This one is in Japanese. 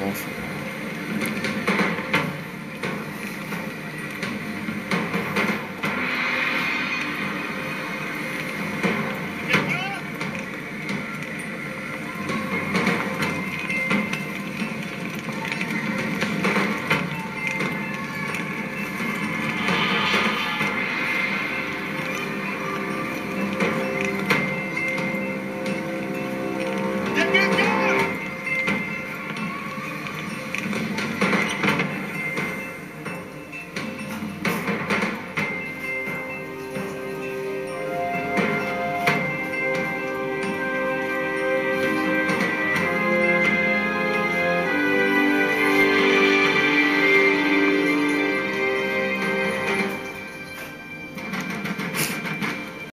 ます、Get, get.